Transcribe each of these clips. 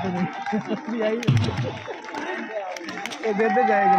ये दे दे जाएगा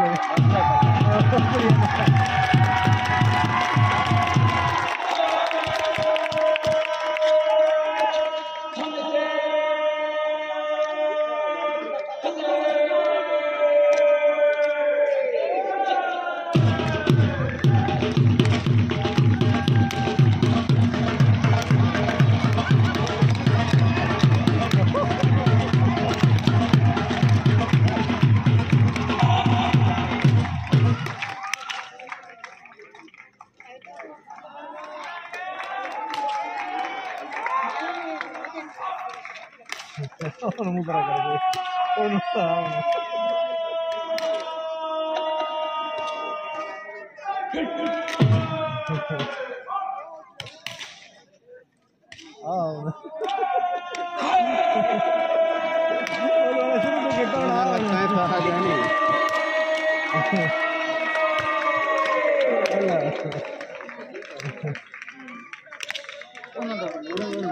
너무 가라가라 오늘 싸움 아 Thank you. なんだう、俺もんだ。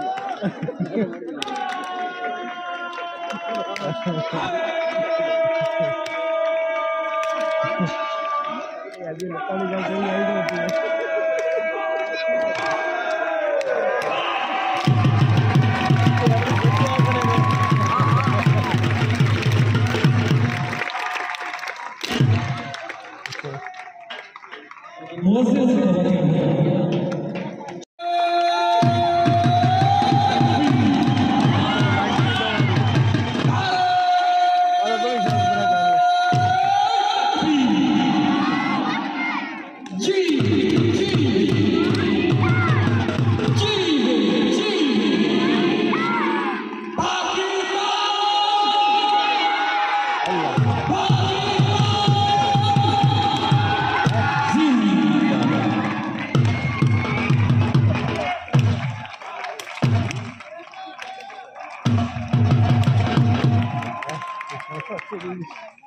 や、が全然ない。Thank you.